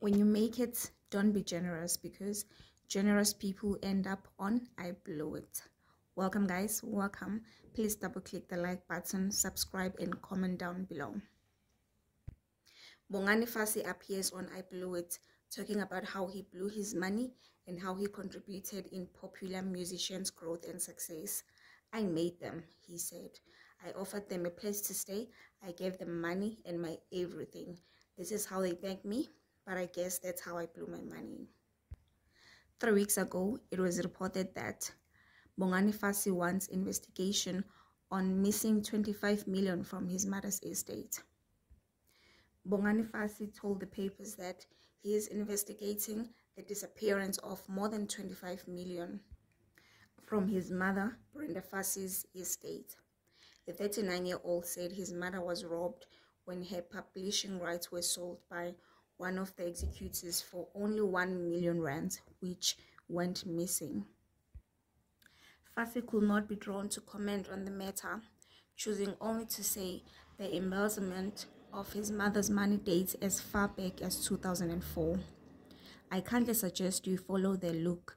when you make it, don't be generous because generous people end up on I blow it. Welcome, guys. Welcome. Please double click the like button, subscribe, and comment down below. Bongani Fassie appears on I Blew It, talking about how he blew his money and how he contributed in popular musicians' growth and success. I made them, he said. I offered them a place to stay. I gave them money and my everything. This is how they thanked me but I guess that's how I blew my money. Three weeks ago, it was reported that Bongani Fassie wants investigation on missing 25 million from his mother's estate. Bongani Fassie told the papers that he is investigating the disappearance of more than 25 million from his mother, Brenda Fassie's estate. The 39 year old said his mother was robbed when her publishing rights were sold by one of the executors for only 1 million rands, which went missing. Fassie could not be drawn to comment on the matter, choosing only to say the embezzlement of his mother's money dates as far back as 2004. I kindly suggest you follow the look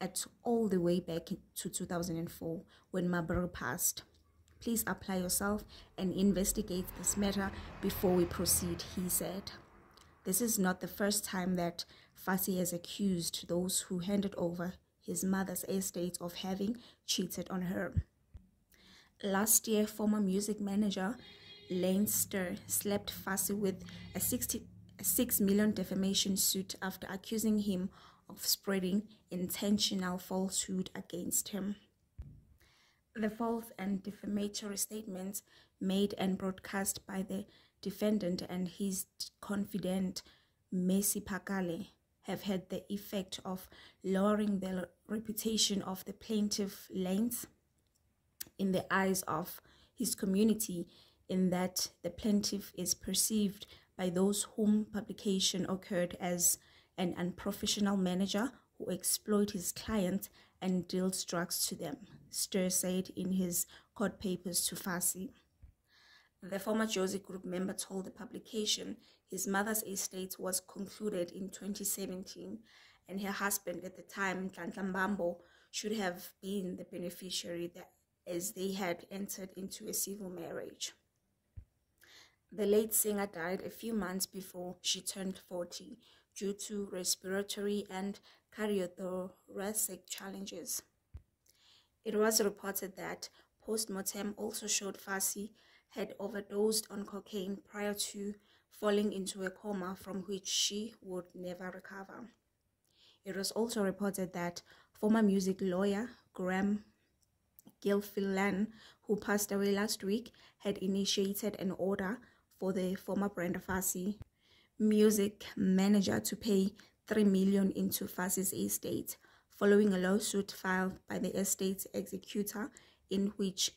at all the way back to 2004 when Marbury passed. Please apply yourself and investigate this matter before we proceed, he said. This is not the first time that Fassie has accused those who handed over his mother's estate of having cheated on her. Last year, former music manager Lane slapped Fassie with a 66 million defamation suit after accusing him of spreading intentional falsehood against him. The false and defamatory statements made and broadcast by the defendant and his confidant Mercy Phakane have had the effect of lowering the reputation of the plaintiff Lanes in the eyes of his community in that the plaintiff is perceived by those whom publication occurred as an unprofessional manager who exploit his client and deals drugs to them, Stir said in his court papers to Fassie. The former Jozi Group member told the publication his mother's estate was concluded in 2017 and her husband at the time, Nhlanhla should have been the beneficiary that, as they had entered into a civil marriage. The late singer died a few months before she turned 40 due to respiratory and cardiothoracic challenges. It was reported that post-mortem also showed Fassie had overdosed on cocaine prior to falling into a coma from which she would never recover. It was also reported that former music lawyer Graham Gilfillan, who passed away last week, had initiated an order for the former Brenda Fassie music manager to pay 3 million into Fassie's estate following a lawsuit filed by the estate's executor in which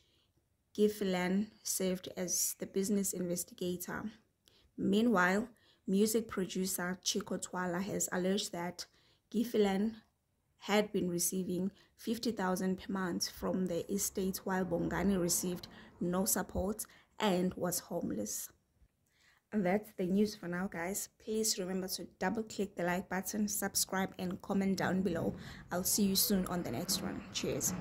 Gilfillan served as the business investigator. Meanwhile, music producer Chicco Twala has alleged that Gilfillan had been receiving 50,000 per month from the estate while Bongani received no support and was homeless. And that's the news for now, guys. Please remember to double click the like button, subscribe, and comment down below. I'll see you soon on the next one. Cheers.